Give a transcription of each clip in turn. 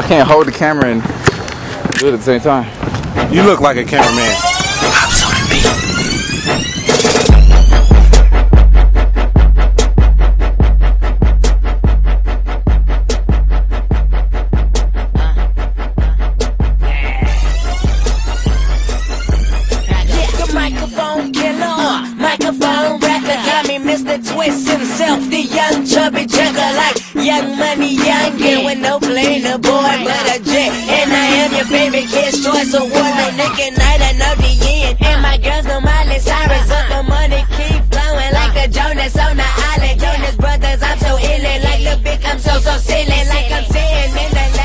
I can't hold the camera and do it at the same time. You look like a cameraman. The microphone killer, microphone rapper, got me Mr. Twist himself, the young Chubby Checker, like young money, young a boy, but a jet. And I am your favorite kid's choice award, no nigga night, I know the end. And my girls know Miley Cyrus, up the money keep flowing like the Jonas on the island. Jonas Brothers, I'm so ill, like the big, I'm so, so silly, like I'm saying in the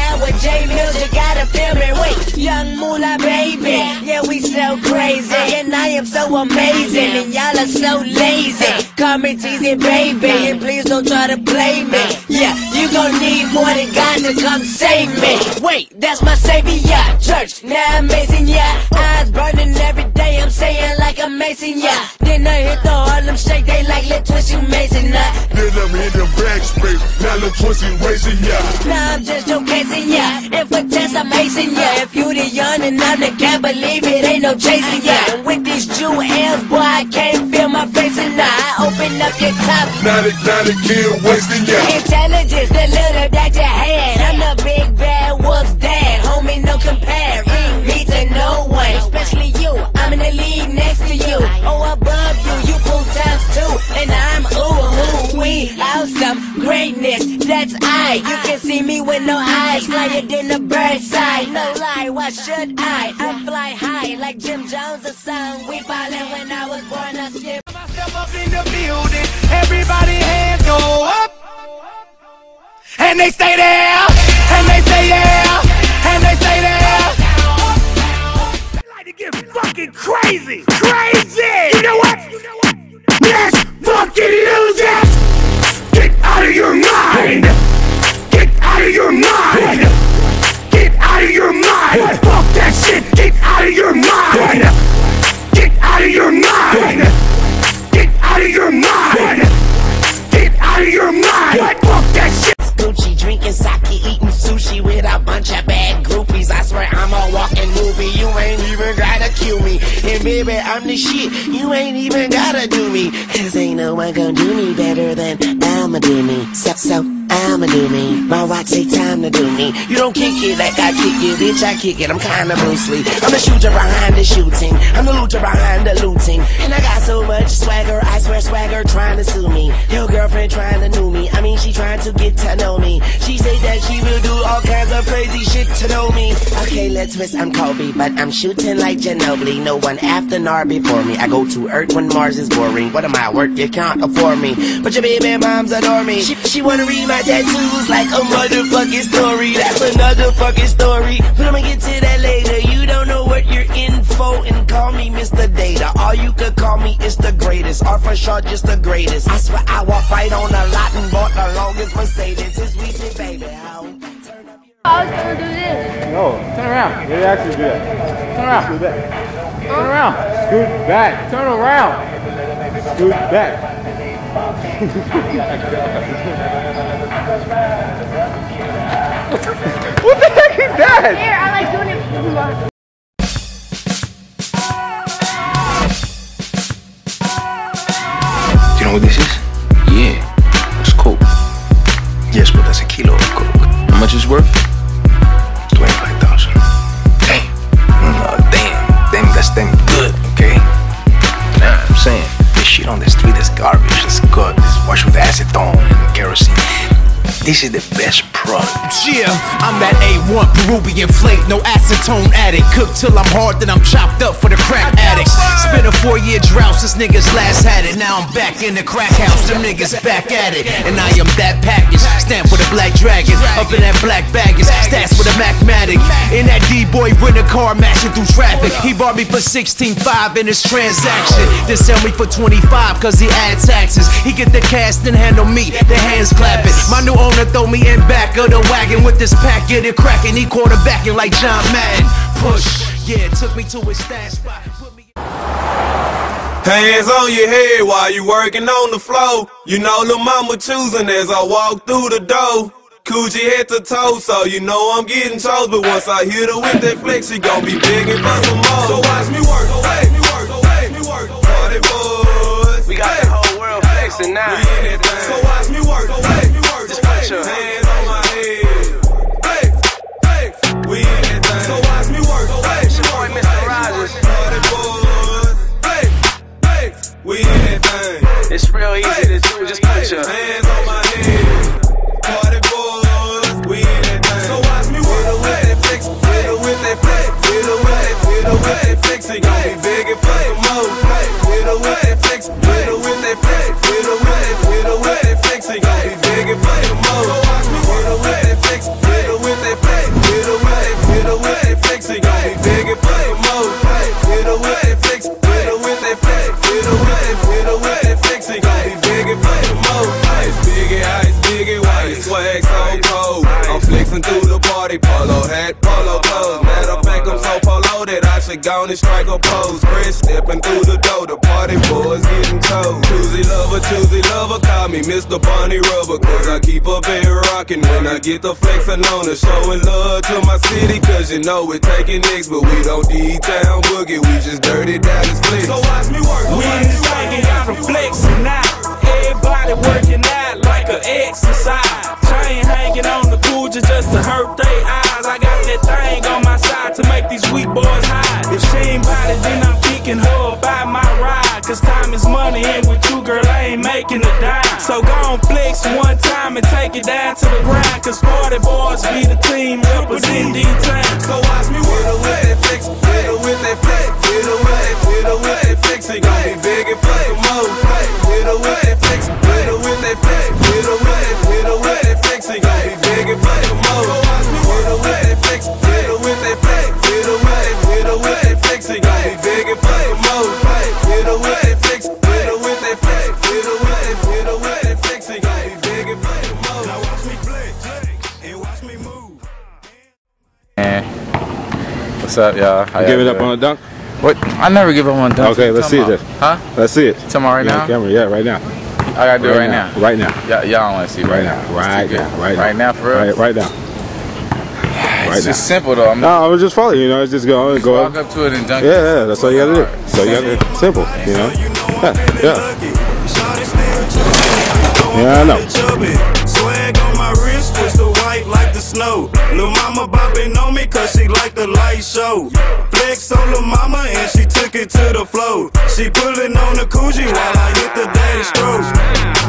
moolah baby, yeah, we so crazy, and I am so amazing, and y'all are so lazy. Call me teasy baby, and please don't try to play me. Yeah, you gon' need more than God to come save me. Wait, that's my savior, church. Now amazing, yeah. Eyes burning every day, I'm saying like a mason, yeah. Then I hit the Harlem Shake, they like let twitching mason, nah. Uh. Then I'm in the backspace, now look twisty racing, yeah. Nah, I'm just showcasing, yeah. If a test, I'm acing, yeah. If you the young and I'm the can't believe it, ain't no chasing, yeah. And with these jewels, boy, I can't feel my face, and I open up your top. Now the, now the kid wasting, yeah. Intelligence, the little should I? I fly high like Jim Jones, a song we ballin' when I was born. I skip. Step up in the building, everybody hands go up. And they stay there, and they say yeah, and they say there. They like to get fucking crazy, crazy. You know what? Let's fucking lose me. And baby, I'm the shit. You ain't even gotta do me. Cause ain't no one gonna do me better than I'ma do me. So, so, I'ma do me. My watch say time to do me. You don't kick it like I kick it, bitch. I kick it. I'm kinda Bruce Lee. I'm the shooter behind the shooting. I'm the looter behind the looting. And I got so much swagger. I swear swagger trying to sue me. Your girlfriend trying to know me. I mean, she trying to get to know me. She say that she will do all kinds of crazy shit to know me. Okay, let's twist. I'm Kobe, but I'm shooting like Ginobili. No one after nor before me. I go to Earth when Mars is boring. What am I work? You can't afford me. But your baby moms adore me. She, she wanna read my tattoos like a motherfucking story. That's another fucking story. But I'ma get to that later. You don't know what you're in for and call me Mr. Data. All you could call me is the greatest. Or for sure, just the greatest. I swear I walk right on a lot and bought the longest Mercedes. It's recent, baby. How? Turn up your I was gonna do this. No, turn around. Maybe actually do that. Turn around. Scoot back. Turn around. Scoot back. Turn around. Scoot back. What the heck is that? Here, I like doing it. You know what this is? Shit on the street is garbage. It's good. It's washed with acetone and kerosene. This is the best product. Yeah, I'm that A1 Peruvian flake, no acetone addict. Cook till I'm hard, then I'm chopped up for the crack addicts. Four year drought since niggas last had it. Now I'm back in the crack house, them niggas back at it. And I am that package, stamped with a black dragon. Up in that black baggage, stats with a Macmatic. In that D-boy rent a car, mashing through traffic. He bought me for 16.5 in his transaction. Then sell me for 25 cause he add taxes. He get the cash, then handle me, the hands clapping. My new owner throw me in back of the wagon with this pack, get it cracking. He quarterbacking like John Madden. Push, yeah, took me to his stash spot. Hands on your head while you working on the floor. You know, little mama choosing as I walk through the door. Coochie head to toe, so you know I'm getting chose. But once I hit her with that flex, she gon' be begging for some more. So watch me We in that thing. It's real easy to do. Just put your hands on my head. Party boys, we in that thing. So watch me work with that flex, hit her with that flex, hit her with that, hit her with that flex. She gon' be begging for some more. Hit her with that flex, hit her with that flex, hit her with that, hit her with that flex. She gon' be that I should go and strike a pose. Chris stepping through the door, the party boys getting told. Choosy lover, choosy lover, call me Mr. Bunny Rubber. Cause I keep up here rocking when I get the flexing on the showing love to my city. Cause you know we're taking nicks, but we don't D-Town boogie, we just dirty Dallas flicks. So watch me work, We in this thing and got them flexing now. Everybody working making a dime. So go on flex one time and take it down to the ground. Cause party boys be the team representing D-Town. So watch me with her with that flex, hit her with that flex, with that, hit her with that flex. She gon' be begging for some What's up, y'all? How Give y'all it up on a dunk. What? I never give up on dunk. Okay, let's see it then. Huh? Let's see it. Tell me right Yeah, now? Camera, yeah, right now. I gotta do it right now. Right now. Y'all, y'all don't want to see it Right right, now. It's too Right now. Right now. Right now, for real. Right, right now. it's right just simple though. I'm No, I was just following. You know, it's just go, go. walk up to it and dunk. Yeah, it. yeah, that's all you gotta do. So you gotta simple. You know. Yeah, yeah. Yeah, I know. Snow. Lil' mama bopping on me cause she like the light show. Flex on lil' mama and she took it to the flow. She pullin' on the coochie while I hit the daddy stroke.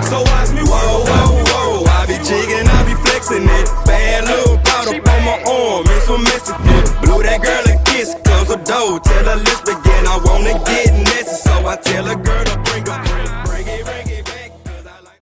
So watch me whoa, whoa, whoa. I be jigging, I be flexing it. Bad little powder on my arm, it's from Mexican. Blew that girl a kiss, close the door. Tell her let's begin. I wanna get messy, so I tell a girl